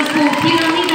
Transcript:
Wielkie brawa zespół